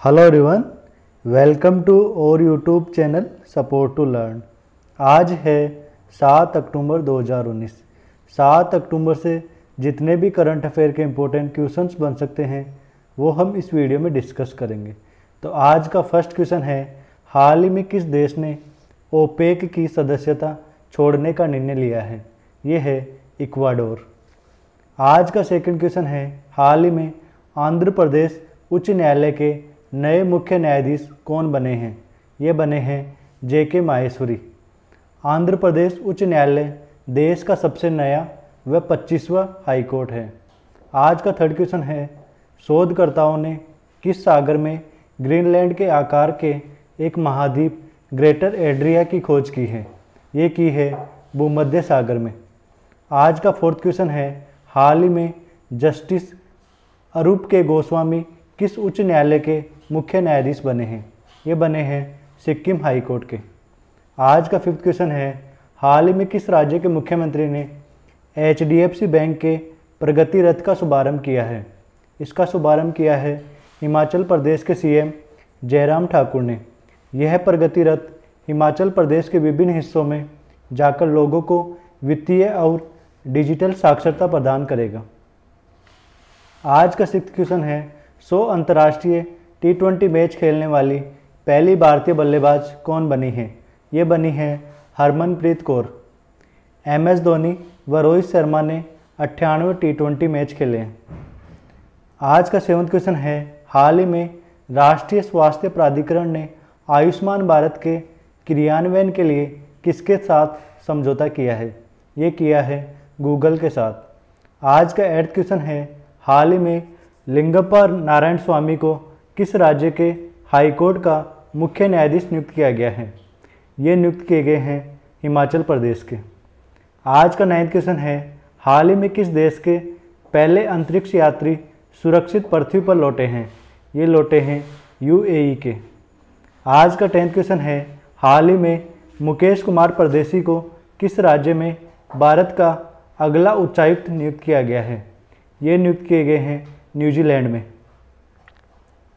Hello everyone welcome to our YouTube channel support to learn आज है सात अक्टूबर 2019 सात अक्टूबर से जितने भी करंट अफेयर के इम्पोर्टेंट क्वेश्चंस बन सकते हैं, वो हम इस वीडियो में डिस्कस करेंगे। तो आज का फ़र्स्ट क्वेश्चन है, हाल ही में किस देश ने ओपेक की सदस्यता छोड़ने का निर्णय लिया है? ये है इक्वाडोर। आज का सेकंड क्वेश्चन है, हाल ही में आंध्र प्रदेश उच्च न्यायालय के नए मुख्य न्यायाधीश कौन बने हैं? ये बने हैं जे के माहेश्वरी। आंध्र प्रदेश उच्च न्यायालय, देश का सबसे नया व पच्चीसवा हाईकोर्ट है। आज का थर्ड क्वेश्चन है, शोधकर्ताओं ने किस सागर में ग्रीनलैंड के आकार के एक महाद्वीप ग्रेटर एड्रिया की खोज की है? ये की है भूमध्य सागर में। आज का फोर्थ क्वेश्चन है, हाल ही में जस्टिस अरूप के गोस्वामी किस उच्च न्यायालय के मुख्य न्यायाधीश बने हैं। ये बने हैं सिक्किम हाई कोर्ट के। आज का फिफ्थ क्वेश्चन है, हाल ही में किस राज्य के मुख्यमंत्री ने एचडीएफसी बैंक के प्रगति रथ का शुभारंभ किया है? इसका शुभारंभ किया है हिमाचल प्रदेश के सीएम जयराम ठाकुर ने। यह प्रगति रथ हिमाचल प्रदेश के विभिन्न हिस्सों में जाकर लोगों को वित्तीय और डिजिटल साक्षरता प्रदान करेगा। आज का सिक्स क्वेश्चन है, सौ अंतर्राष्ट्रीय टी ट्वेंटी मैच खेलने वाली पहली भारतीय बल्लेबाज कौन बनी है? ये बनी है हरमनप्रीत कौर। एम एस धोनी व रोहित शर्मा ने अट्ठानवे टी ट्वेंटी मैच खेले हैं। आज का सेवंथ क्वेश्चन है, हाल ही में राष्ट्रीय स्वास्थ्य प्राधिकरण ने आयुष्मान भारत के क्रियान्वयन के लिए किसके साथ समझौता किया है? ये किया है गूगल के साथ। आज का एट्थ क्वेश्चन है, हाल ही में लिंगप्पा नारायण स्वामी को किस राज्य के हाईकोर्ट का मुख्य न्यायाधीश नियुक्त किया गया है? ये नियुक्त किए गए हैं हिमाचल प्रदेश के। आज का नाइन्थ क्वेश्चन है, हाल ही में किस देश के पहले अंतरिक्ष यात्री सुरक्षित पृथ्वी पर लौटे हैं? ये लौटे हैं यूएई के। आज का टेंथ क्वेश्चन है, हाल ही में मुकेश कुमार परदेसी को किस राज्य में भारत का अगला उच्चायुक्त नियुक्त किया गया है? ये नियुक्त किए गए हैं न्यूजीलैंड में।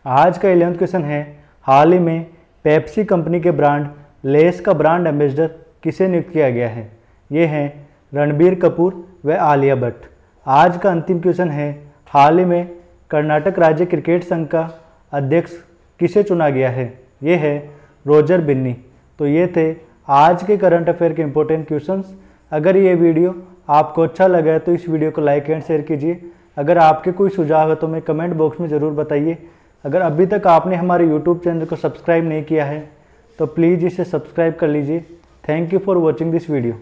आज का इलेवंथ क्वेश्चन है। हाल ही में पेप्सी कंपनी के ब्रांड लेस का ब्रांड एम्बेसडर किसे नियुक्त किया गया है? ये हैं रणबीर कपूर व आलिया भट्ट। आज का अंतिम क्वेश्चन है। हाल ही में कर्नाटक राज्य क्रिकेट संघ का अध्यक्ष किसे चुना गया है? ये है रोजर बिन्नी। तो ये थे आज के करंट अफेयर के इंपॉर्टेंट क्वेश्चंस अगर ये वीडियो आपको अच्छा लगा है तो इस वीडियो को लाइक एंड शेयर कीजिए। अगर आपके कोई सुझाव है तो मैं कमेंट बॉक्स में ज़रूर बताइए। अगर अभी तक आपने हमारे यूट्यूब चैनल को सब्सक्राइब नहीं किया है तो प्लीज़ इसे सब्सक्राइब कर लीजिए। Thank you for watching this video